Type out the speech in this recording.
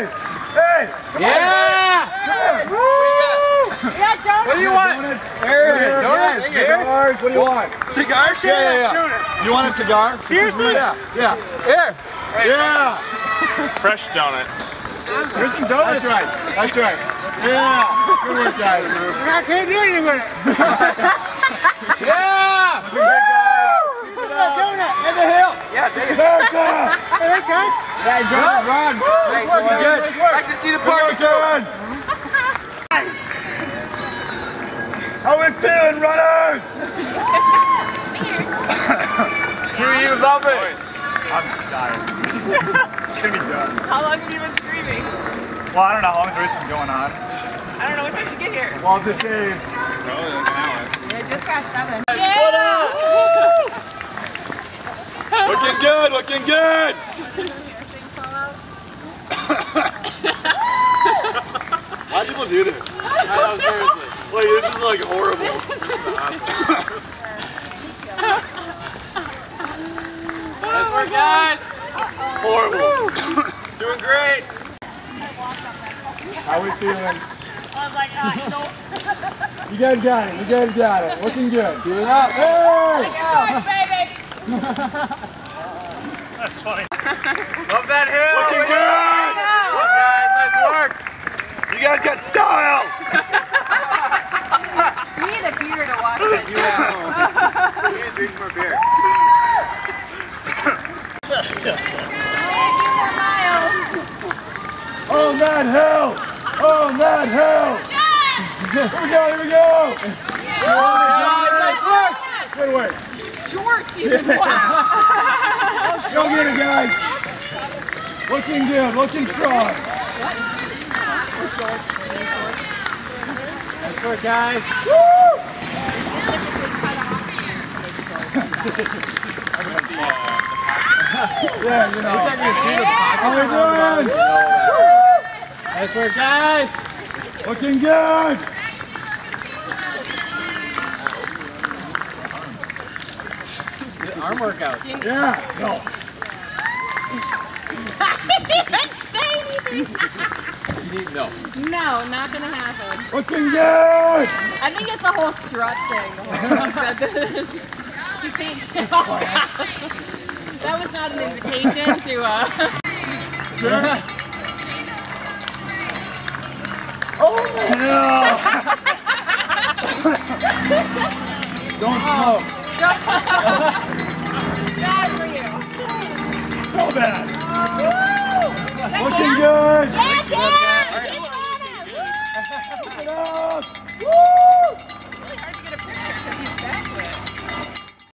Hey! Hey! Yeah! Yeah, Jonah. What do you want? Here, Donuts, yes, here. cigars. What do you want? Cigar shit? Yeah, yeah, yeah. You want a cigar? Seriously? Yeah. Yeah. Here. Yeah. Fresh donut. Here's some donuts. That's right. That's right. Yeah. Good work, guys. I can't do anything with it. yeah! Donut. And the hill. America! Hey, thanks, guys. Hey, run. Nice work, Good. Nice work. Like to see the Good party work, John. How we feeling, runners? Do you love it? I'm dying. Give me done. How long have you been screaming? Well, I don't know how long the race been going on. I don't know what time did you get here. Well, this is. Probably like an hour. Yeah, just past seven. What up? looking good, looking good. Do this? I know, seriously. Like, this is like horrible. Nice work, guys. Horrible. Doing great. How we feeling? I was like, uh, you know, You guys got it. You guys got it. Looking good. Keep it up. Hey! shorts, baby. That's funny. Love that hill. Looking good. Guys, nice work. You guys got style. You need a beer to watch it. Yeah. You need to drink more beer. On that hill! On that hill! Here we go, here we go! Guys, nice work. Good work. Shorts even. Wow. Go get it, guys. Looking good, looking strong. Nice work, guys. Yeah, you know. You're not gonna see the pockets How we doing? bottom. Nice work, guys. Looking good. Good arm workout. Yeah. No. didn't say anything. You need, no. No, not gonna happen. Looking good. I think it's a whole strut thing. The whole that you can't get all that. That was not an invitation to uh Oh, yeah. Don't smoke. bad for you. So bad. Looking good. Yeah, Dad! Up.